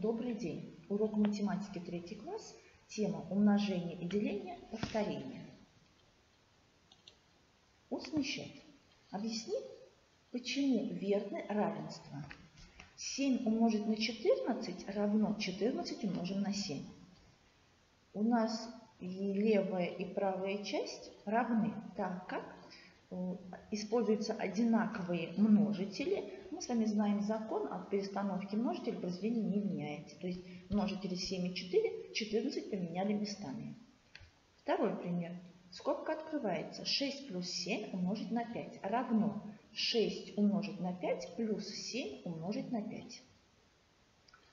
Добрый день! Урок математики 3 класс. Тема умножение и деление, повторение. Устный счет. Объясни, почему верны равенство. 7 умножить на 14 равно 14 умножим на 7. У нас и левая и правая часть равны, так как Э, используются одинаковые множители. С вами знаем закон от перестановки множителей произведение не меняется. То есть множители 7 и 4, 14 поменяли местами. Второй пример. Скобка открывается. 6 плюс 7 умножить на 5 равно 6 умножить на 5 плюс 7 умножить на 5.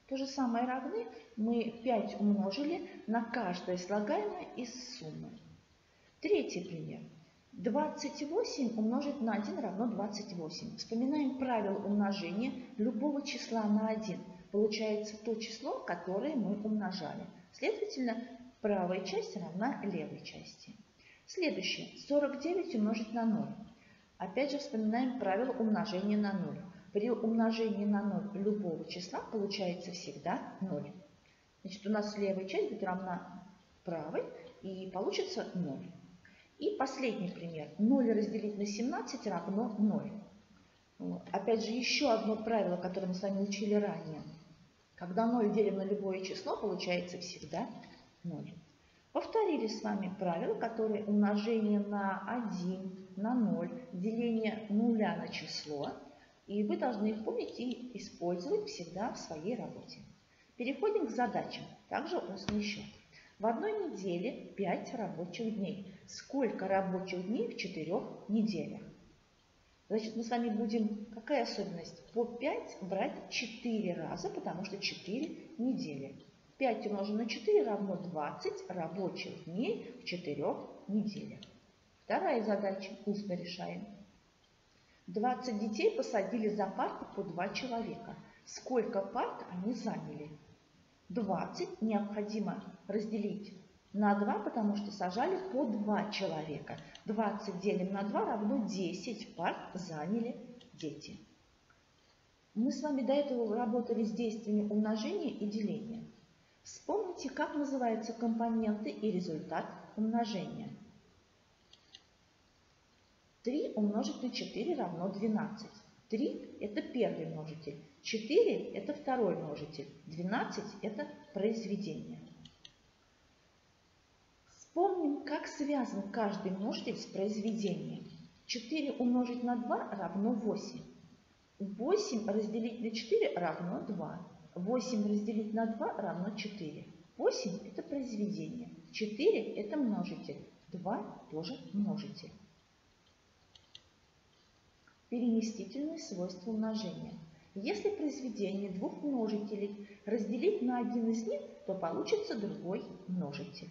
То же самое равны мы 5 умножили на каждое слагаемое из суммы. Третий пример. 28 умножить на 1 равно 28. Вспоминаем правило умножения любого числа на 1. Получается то число, которое мы умножали. Следовательно, правая часть равна левой части. Следующее. 49 умножить на 0. Опять же вспоминаем правило умножения на 0. При умножении на 0 любого числа получается всегда 0. Значит, у нас левая часть будет равна правой и получится 0. И последний пример. 0 разделить на 17 равно 0. Опять же, еще одно правило, которое мы с вами учили ранее. Когда 0 делим на любое число, получается всегда 0. Повторили с вами правила, которые умножение на 1, на 0, деление нуля на число. И вы должны их помнить и использовать всегда в своей работе. Переходим к задачам. Также устный счет. В одной неделе 5 рабочих дней. Сколько рабочих дней в 4 неделях? Значит, мы с вами будем, какая особенность? По 5 брать 4 раза, потому что 4 недели. 5 умножить на 4 равно 20 рабочих дней в 4 неделях. Вторая задача, устно решаем. 20 детей посадили за парту по 2 человека. Сколько парт они заняли? 20 необходимо разделить на 2, потому что сажали по 2 человека. 20 делим на 2 равно 10 пар заняли дети. Мы с вами до этого работали с действиями умножения и деления. Вспомните, как называются компоненты и результат умножения. 3 умножить на 4 равно 12. 3 – это первый множитель, 4 – это второй множитель, 12 – это произведение. Вспомним, как связан каждый множитель с произведением. 4 умножить на 2 равно 8. 8 разделить на 4 равно 2. 8 разделить на 2 равно 4. 8 – это произведение. 4 – это множитель. 2 – тоже множитель переместительные свойства умножения. Если произведение двух множителей разделить на один из них, то получится другой множитель.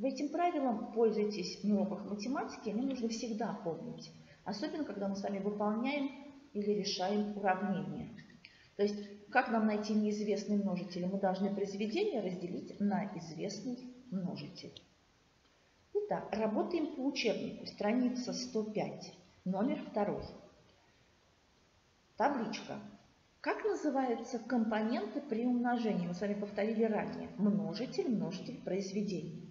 Этим правилом пользуетесь на уроках математики, они нужно всегда помнить. Особенно, когда мы с вами выполняем или решаем уравнения. То есть, как нам найти неизвестный множитель? Мы должны произведение разделить на известный множитель. Итак, работаем по учебнику, страница 105. Номер второй. Табличка. Как называются компоненты при умножении? Мы с вами повторили ранее. Множитель, множитель, произведение.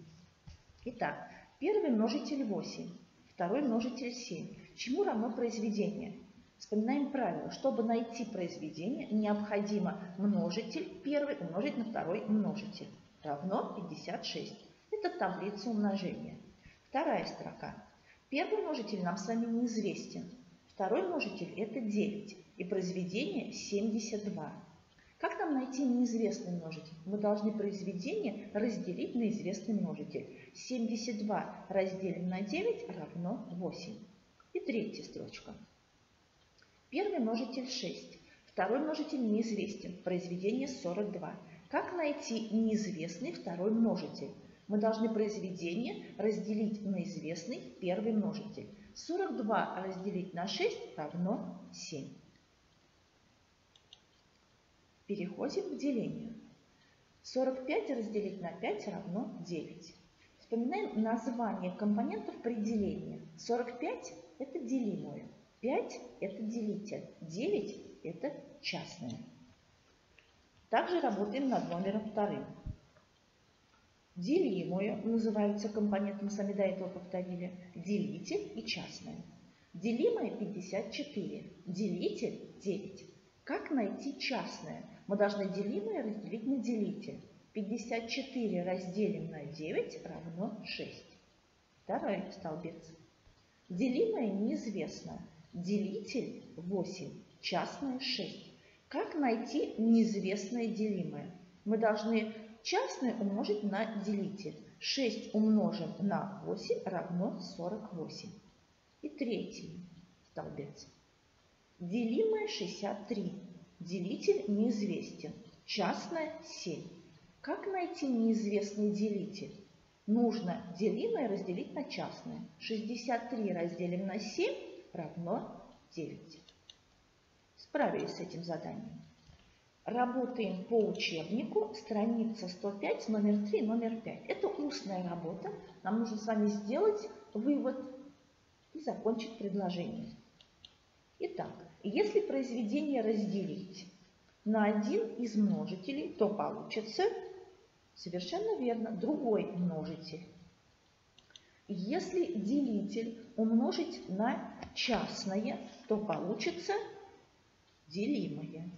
Итак, первый множитель 8, второй множитель 7. Чему равно произведение? Вспоминаем правило. Чтобы найти произведение, необходимо множитель первый умножить на второй множитель. Равно 56. Это таблица умножения. Вторая строка. Первый множитель нам с вами неизвестен. Второй множитель – это 9. И произведение 72. Как нам найти неизвестный множитель? Мы должны произведение разделить на известный множитель. 72 разделим на 9 равно 8. И третья строчка. Первый множитель 6. Второй множитель неизвестен. Произведение 42. Как найти неизвестный второй множитель? мы должны произведение разделить на известный первый множитель. 42 разделить на 6 равно 7. Переходим к делению. 45 разделить на 5 равно 9. Вспоминаем название компонентов при делении. 45 – это делимое, 5 – это делитель, 9 – это частное. Также работаем над номером вторым. Делимую называются компонентом, сами до этого повторили, делитель и частное. Делимое 54, делитель 9. Как найти частное? Мы должны делимое разделить на делитель. 54 разделим на 9 равно 6. Второй столбец. Делимое неизвестно. Делитель 8, частное 6. Как найти неизвестное делимое? Мы должны частное умножить на делитель. 6 умножим на 8 равно 48. И третий столбец. Делимое 63. Делитель неизвестен. Частное 7. Как найти неизвестный делитель? Нужно делимое разделить на частное. 63 разделим на 7 равно 9. Справились с этим заданием. Работаем по учебнику, страница 105, номер 3, номер 5. Это устная работа. Нам нужно с вами сделать вывод и закончить предложение. Итак, если произведение разделить на один из множителей, то получится совершенно верно другой множитель. Если делитель умножить на частное, то получится делимое.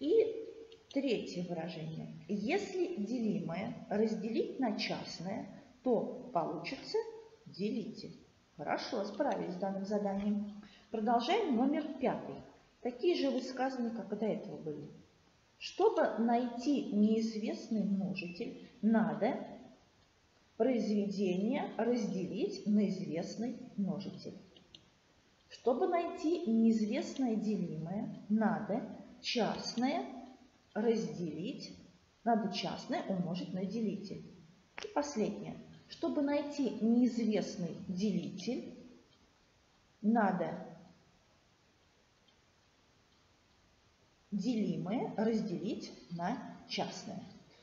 И третье выражение. Если делимое разделить на частное, то получится делитель. Хорошо, справились с данным заданием. Продолжаем номер пятый. Такие же высказывания, как до этого были. Чтобы найти неизвестный множитель, надо произведение разделить на известный множитель. Чтобы найти неизвестное делимое, надо частное разделить, надо частное умножить на делитель. И последнее. Чтобы найти неизвестный делитель, надо делимое разделить на частное.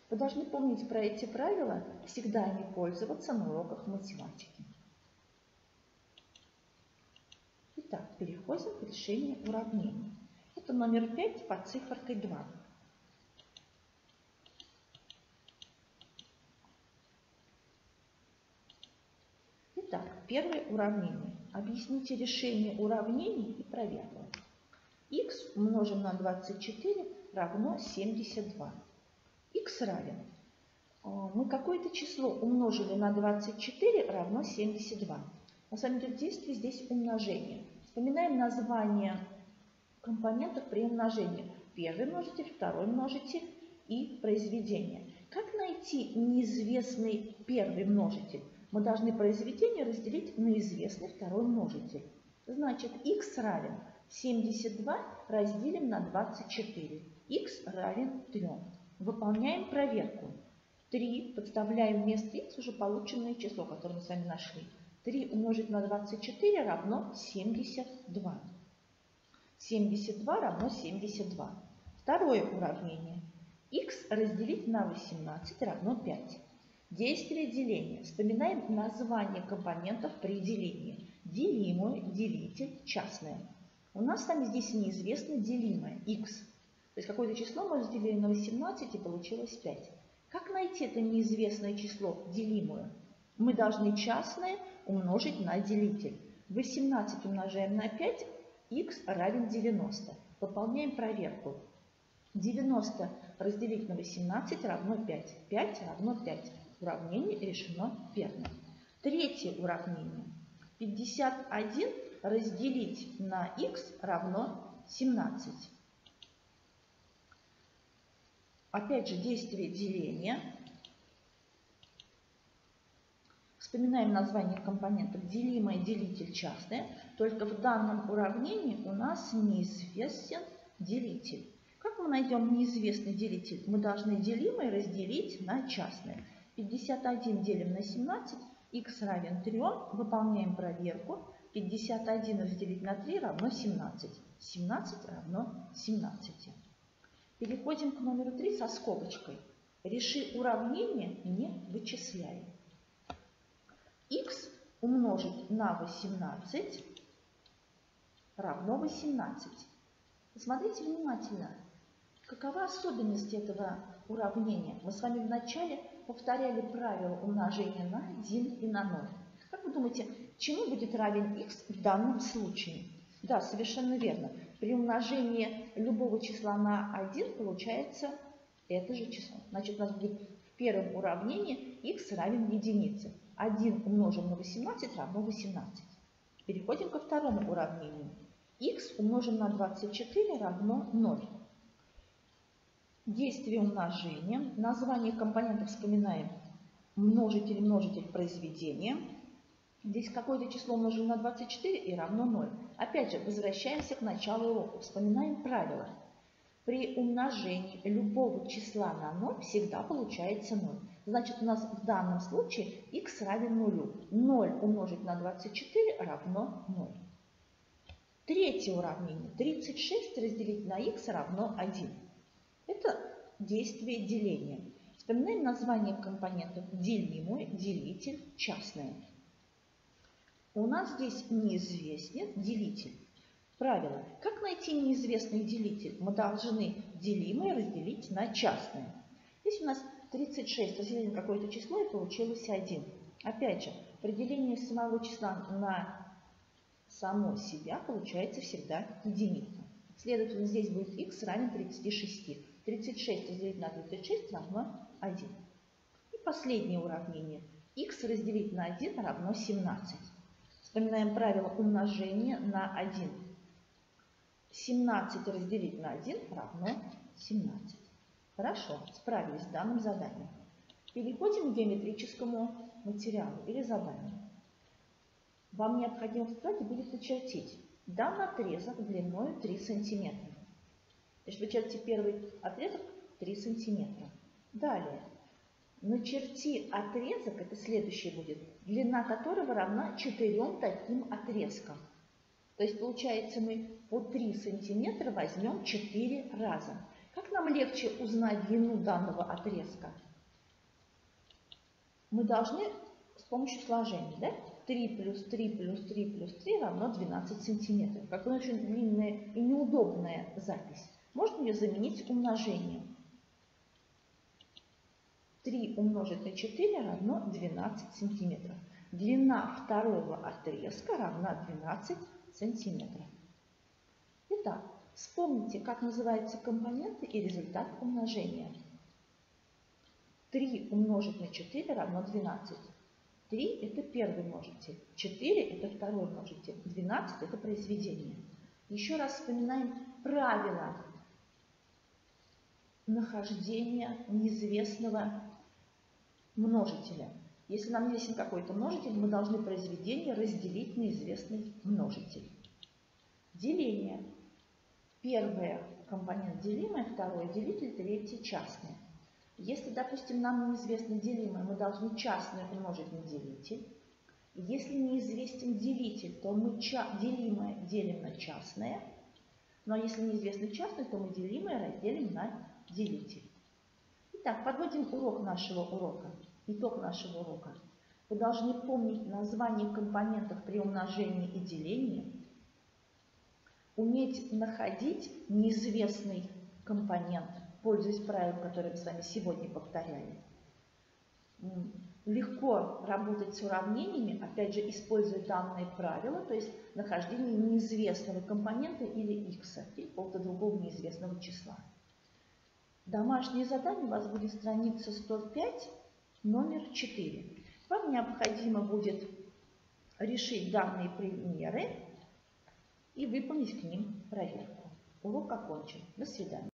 Вы должны помнить про эти правила, всегда ими пользоваться на уроках математики. Итак, переходим к решению уравнений. Это номер 5 под циферкой 2. Итак, первое уравнение. Объясните решение уравнений и проверку. X умножим на 24 равно 72. x равен. А, мы какое-то число умножили на 24 равно 72. На самом деле действие здесь умножение. Вспоминаем название компонентов при умножении. Первый множитель, второй множитель и произведение. Как найти неизвестный первый множитель? Мы должны произведение разделить на известный второй множитель. Значит, x равен 72 разделим на 24. x равен 3. Выполняем проверку. 3 подставляем вместо x уже полученное число, которое мы с вами нашли. 3 умножить на 24 равно 72. 72 равно 72. Второе уравнение. x разделить на 18 равно 5. Действие деления. Вспоминаем название компонентов при делении. Делимое, делитель, частное. У нас с здесь неизвестно делимое, x. То есть какое-то число мы разделили на 18 и получилось 5. Как найти это неизвестное число, делимое? Мы должны частное умножить на делитель. 18 умножаем на 5, x равен 90. Выполняем проверку. 90 разделить на 18 равно 5. 5 равно 5. Уравнение решено верно. Третье уравнение. 51 разделить на x равно 17. Опять же действие деления. Вспоминаем название компонентов делимое, делитель, частное. Только в данном уравнении у нас неизвестен делитель. Как мы найдем неизвестный делитель? Мы должны делимое разделить на частное. 51 делим на 17, x равен 3. Выполняем проверку. 51 разделить на 3 равно 17. 17 равно 17. Переходим к номеру 3 со скобочкой. Реши уравнение, не вычисляй x умножить на 18 равно 18. Посмотрите внимательно. Какова особенность этого уравнения? Мы с вами вначале повторяли правило умножения на 1 и на 0. Как вы думаете, чему будет равен x в данном случае? Да, совершенно верно. При умножении любого числа на 1 получается это же число. Значит, у нас будет в первом уравнении x равен единице. 1 умножим на 18 равно 18. Переходим ко второму уравнению. x умножим на 24 равно 0. Действие умножения. Название компонента вспоминаем. Множитель, множитель, произведения. Здесь какое-то число умножим на 24 и равно 0. Опять же, возвращаемся к началу урока. Вспоминаем правило. При умножении любого числа на 0 всегда получается 0. Значит, у нас в данном случае x равен 0. 0 умножить на 24 равно 0. Третье уравнение. 36 разделить на x равно 1. Это действие деления. Вспоминаем название компонентов делимое, делитель, частное. У нас здесь неизвестен делитель. Правило. Как найти неизвестный делитель? Мы должны делимое разделить на частное. Здесь у нас 36 разделили на какое-то число и получилось 1. Опять же, при делении самого числа на само себя получается всегда единица. Следовательно, здесь будет x равен 36. 36 разделить на 36 равно 1. И последнее уравнение. x разделить на 1 равно 17. Вспоминаем правило умножения на 1. 17 разделить на 1 равно 17. Хорошо, справились с данным заданием. Переходим к геометрическому материалу или заданию. Вам необходимо в тетради будет начертить данный отрезок длиной 3 см. Значит, вычерти первый отрезок 3 см. Далее, начерти отрезок, это следующий будет, длина которого равна 4 таким отрезкам. То есть, получается, мы по 3 см возьмем 4 раза. Как нам легче узнать длину данного отрезка? Мы должны с помощью сложения, да? 3 плюс 3 плюс 3 плюс 3 равно 12 сантиметров. Какая очень длинная и неудобная запись. Можно ее заменить умножением. 3 умножить на 4 равно 12 сантиметров. Длина второго отрезка равна 12 сантиметров. Итак, вспомните, как называются компоненты и результат умножения. 3 умножить на 4 равно 12. 3 – это первый множитель, 4 – это второй множитель, 12 – это произведение. Еще раз вспоминаем правила нахождения неизвестного множителя. Если нам известен какой-то множитель, мы должны произведение разделить на известный множитель. Деление. Первое компонент делимое, второе делитель, третье частное. Если, допустим, нам неизвестно делимое, мы должны частное умножить на делитель. Если неизвестен делитель, то мы делимое делим на частное. Но если неизвестный частный, то мы делимое разделим на делитель. Итак, подводим урок нашего урока, итог нашего урока. Вы должны помнить название компонентов при умножении и делении, уметь находить неизвестный компонент, пользуясь правилом, которое мы с вами сегодня повторяли. Легко работать с уравнениями, опять же, используя данные правила, то есть нахождение неизвестного компонента или x, или какого-то другого неизвестного числа. Домашнее задание у вас будет страница 105, номер 4. Вам необходимо будет решить данные примеры и выполнить к ним проверку. Урок окончен. До свидания.